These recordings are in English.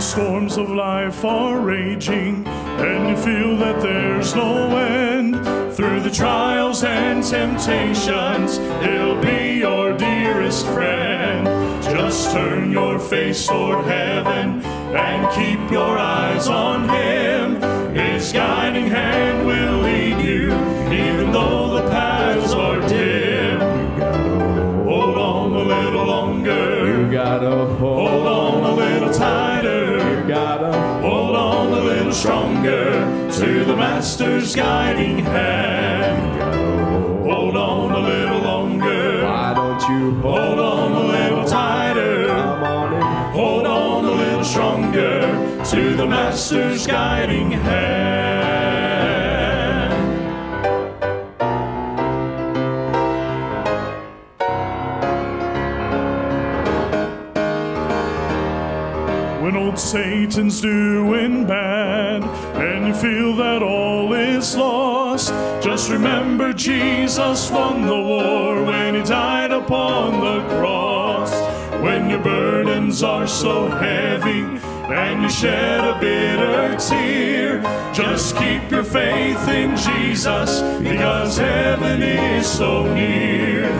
storms of life are raging and you feel that there's no end. Through the trials and temptations, He'll be your dearest friend. Just turn your face toward heaven and keep your eyes on Him. Stronger to the Master's guiding hand. Hold on a little longer. Why don't you hold, on a little tighter. On Hold on a little stronger to the Master's guiding hand. When old Satan's doing bad and you feel that all is lost, just remember Jesus won the war when he died upon the cross. When your burdens are so heavy and you shed a bitter tear, just keep your faith in Jesus because heaven is so near.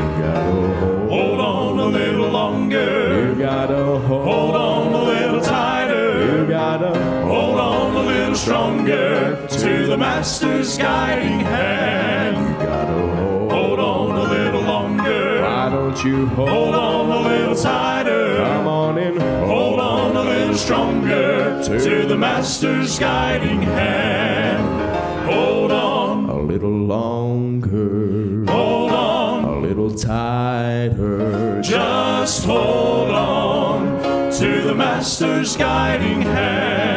Hold on a little longer. You gotta hold, stronger to the Master's guiding hand. gotta hold. Hold on a little longer. Why don't you hold? Hold on a little tighter. Come on and Hold on a little stronger to the Master's guiding hand. Hold on, a little longer, hold on, a little tighter. just hold on to the Master's guiding hand.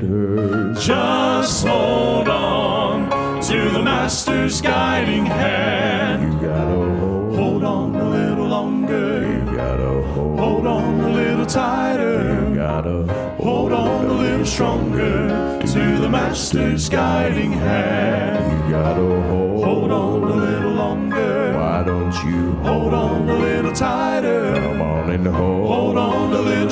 Just hold on to the Master's guiding hand. You gotta hold, Hold on a little longer. you gotta hold, Hold on a little tighter. you gotta Hold on a little stronger to the Master's guiding hand. You gotta hold, Hold on a little longer. Why don't you Hold on a little tighter. Come on and hold,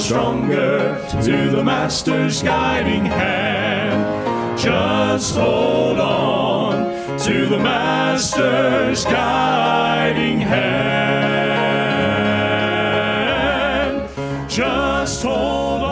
stronger to the Master's guiding hand. Just hold on to the Master's guiding hand. Just hold on